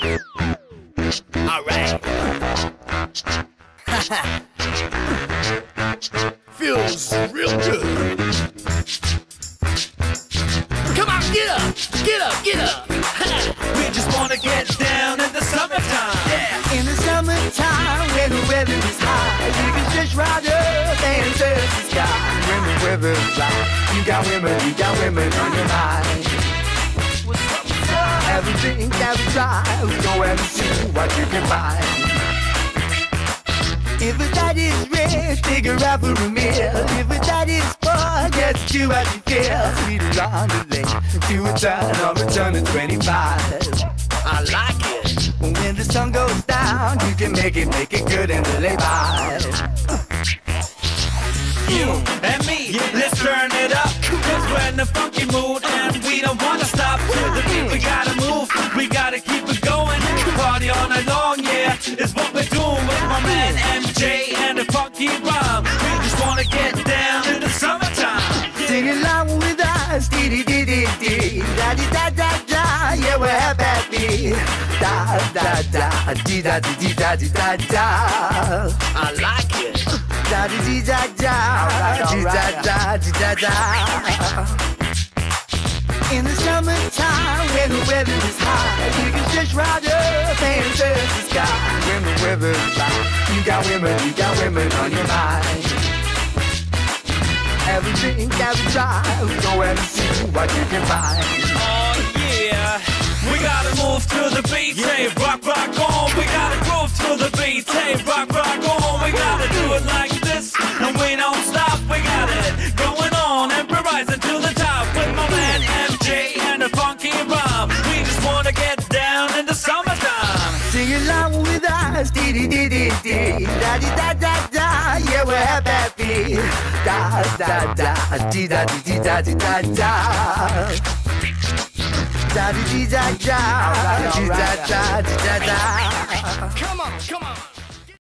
Alright. Feels real good. Come on, get up, get up, get up. We just wanna get down in the summertime. Yeah. In the summertime, when the weather is high, you can stretch right up and touch the sky. When the weather's right, you got women, you got women on your mind. Everything that we go and see what you can find. If a daddy's rich, take her out for a meal. If a daddy's poor, just do what you feel. Sweet along the lane, to a turn on return to 25. I like it. When the sun goes down, you can make it, make it good and lay by. You and me, let's turn it up. Cause we're in the funky mood and long, yeah, is what we're doing with my man MJ and the funky rhyme. We just wanna get down in the summertime. Sing along with us, dee dee dee dee dee, da dee da da da, yeah we're happy. Da da da, dee da dee dee da dee da da, I like it. da dee dee da da, dee da da dee da da. In the summertime, when the weather is high, you can just ride up and right, you got women, you got women on your mind. Everything that we try, go and see what you can find. Oh yeah, we gotta move to the beat, hey, rock, rock on. We gotta groove to the beat, rock, rock on. We gotta do it like this, along with us, dee dee dee dee dee, da dee da da da, yeah we're happy. Da da da, dee da dee dee da dee da da. Da dee dee da da, dee da da da da. Come on, come on.